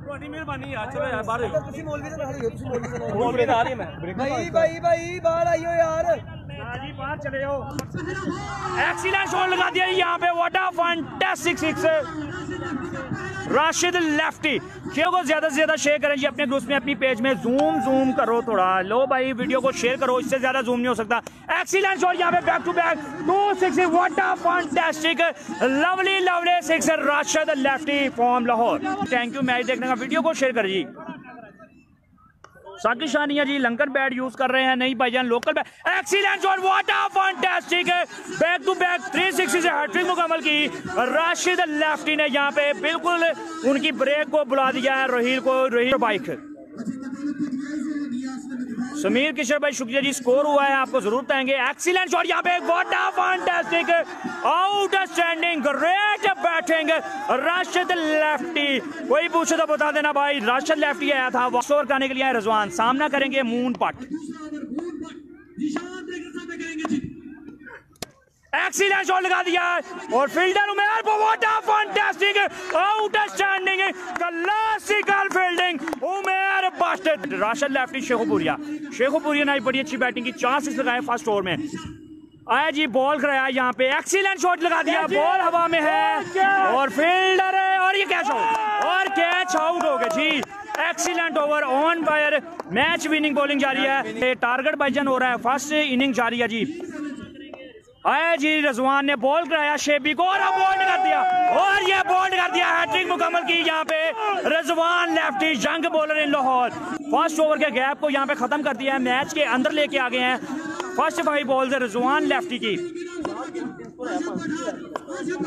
ਤੁਹਾਡੀ ਮਿਹਰਬਾਨੀ ਯਾਰ ਚਲੋ ਯਾਰ ਬਾਹਰ ਤੁਸੀਂ ਮੌਲਵੀ ਦੇ ਨਾਲ ਹੀ ਹੋ ਤੁਸੀਂ ਮੌਲਵੀ ਦੇ ਨਾਲ ਮੌਲਵੀ ਦੇ ਆ ਰਹੀ ਮੈਂ ਭਾਈ ਭਾਈ ਭਾਈ ਬਾਹਰ ਆਇਓ ਯਾਰ जी बाहर चले जाओ एक्सीलेंट शॉट लगा दिया यहाँ पे what a fantastic six Rashid lefty. Share को ज़्यादा से ज़्यादा शेयर करें जी अपने ग्रुप में, अपनी पेज में? जूम जूम करो थोड़ा। लो भाई वीडियो को शेयर करो, इससे ज़्यादा जूम नहीं हो सकता। एक्सीलेंस और यहाँ पे back to back to six a lovely lovely six Rashid lefty from Lahore. Thank you match देखने का वीडियो को शेयर कर जी। साकी शानिया जी, लंकर बैट यूज़ कर रहे हैं, नहीं भाई जान local bat. Excellent shot what a fantastic back to back 360 से हैट्रिक मुकम्मल की। राशिद लेफ्टी ने यहाँ पे बिल्कुल उनकी ब्रेक को बुला दिया है, रोहिल को, रोहिल बाइक समीर किशोर भाई, शुक्रिया जी स्कोर हुआ है, आपको ज़रूर बताएँगे एक्सीलेंट शॉट यहाँ पे what a fantastic outstanding great batting Rashid lefty कोई पूछे तो बता देना भाई राशिद लेफ्टी आया था स्कोर करने के लिए रजवान सामना करेंगे मून पट एक्सीलेंट शॉट लगा दिया। और fielder Umer a fantastic outstanding classical Umer bastard Rashid lefty Sheikhupuria Sheikhupuria ने बड़ी अच्छी बैटिंग की। चार सिक्स लगाए फ़र्स्ट ओवर में। आया जी बॉल कराया यहाँ पे। एक्सीलेंट शॉट लगा दिया। बॉल हवा में है। और फील्डर है और ये कैच आउट और कैच आउट हो गया जी। Excellent over on fire match winning bowling जारी है। टारगेट बाइजन हो रहा है। फ़र्स्ट इनिंग जारी है जी। आया जी, रजवान ने बॉल कराया, शेबी को, और बोल्ड कर दिया। और ये बोल्ड कर दिया हैट्रिक मुकम्मल की यहाँ पे। Rizwan lefty Jhang bowler in Lahore first over के गैप को यहाँ पे खत्म कर दिया है मैच के अंदर लेके आ गए हैं। First five ball Rizwan lefty की।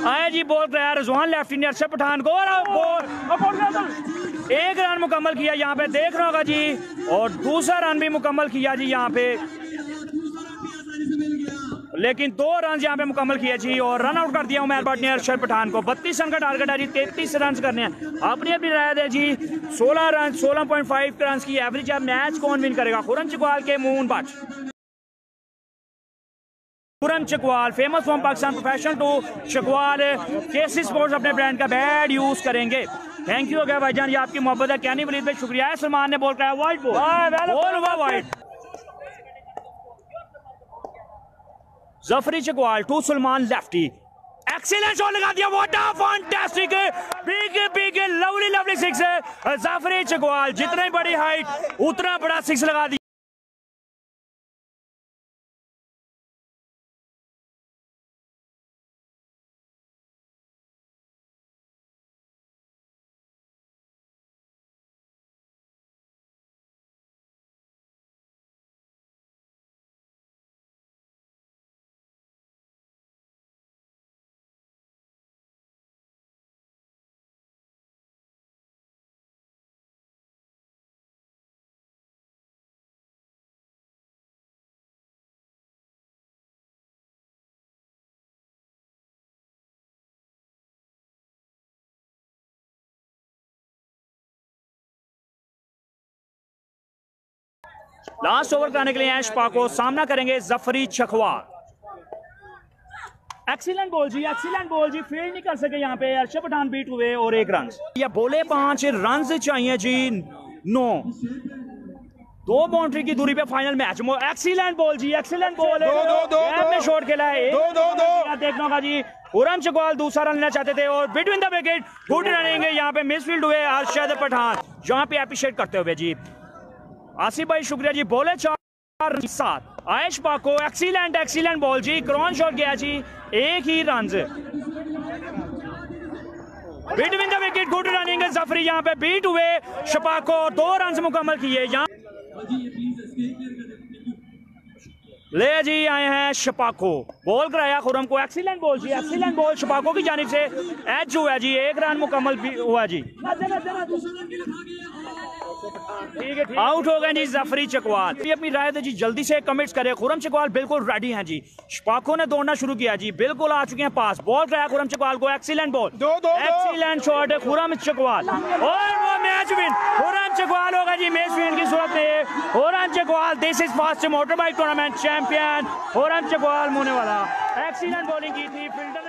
आया जी बॉल कराया, रजवान लेफ्टी ने अरशद पठान को, और एक रन मुकम्मल किया यहाँ पे, देख रहा होगा जी। और दूसरा रन भी मुकम्मल किया जी यहाँ पे। लेकिन दो रन यहाँ पे मुकम्मल किए जी और रन आउट कर दिया उमर भट्ट ने अरशद पठान को। बत्तीस रन का टारगेट है जी तैतीस रन करने हैं। अपनी अपनी राय दे जी सोलह रन सोलह पॉइंट फाइव रन की एवरेज है। मैच कौन विन करेगा? खुरम चकवाल के moon Bhatt Khurram Chakwal famous from Pakistan professional to Chakwal KC sports अपने ब्रांड का बैड यूज़ करेंगे। थैंक यू अगर भाईजान ये आपकी मोहब्बत है। क्या नहीं बलीद भाई शुक्रिया। सलमान ने बॉल कराया white ball ball white Jafri Chakwal to Salman lefty. Excellent shot लगा दिया what a fantastic big big lovely lovely six Jafri Chakwal जितनी बड़ी हाइट उतना बड़ा सिक्स लगा दिया। लास्ट ओवर कराने के लिए एशपा को सामना करेंगे जफरी चखवाल एक्सीलेंट बॉल जी एक्सीलेंट बॉल जी फ़ील्ड नहीं कर सके यहाँ पे। अर्शद पठान बीट हुए और एक रन या बोले पाँच रन चाहिए जी नौ। दो बाउंड्री की दूरी पे फाइनल मैच एक्सीलेंट बॉल जी एक्सीलेंट बॉल दो, दो, दो, में दो। शॉट खेला है। दो, दो, दो। देखना होगा जी उरम चकवाल दूसरा रन लेना चाहते थे और between the wicket good running यहाँ पे मिसफील्ड हुए अरशद पठान। जहाँ पे अप्रिशिएट करते हुए जी। आसिफ भाई, शुक्रिया जी, बोले चार सात। आयश पाको एक्सीलेंट एक्सीलेंट बॉल जी। क्रॉन शॉट गया जी, एक ही run between the wicket good running Jafri यहाँ पे बीट हुए। शपाको, दो रन मुकम्मल किए। यहाँ ले जी आए हैं शपाको बॉल कराया खुरम को। एक्सीलेंट बॉल जी एक्सीलेंट बॉल शपाको की जानिब से। एच हुआ जी एक रन मुकम्मल हुआ जी। आउट हो गए जी जफरी चकवाल। ये अपनी राय जी जल्दी से कमेंट्स करें। खुरम चकवाल बिल्कुल रेडी हैं जी। शपाको ने दौड़ना शुरू किया जी। बिल्कुल आ चुके हैं पास। बॉल कराया खुरम चकवाल को। एक्सीलेंट बॉल दो, दो। एक्सीलेंट शॉट है खुरम चकवाल। और वो मैच विन खुरम चकवाल होगा जी मैच विन की सूरत में। Khurram Chakwal this is fast motor bike tournament champion Khurram Chakwal मोने वाला एक्सीलेंट बॉलिंग की थी फील्डर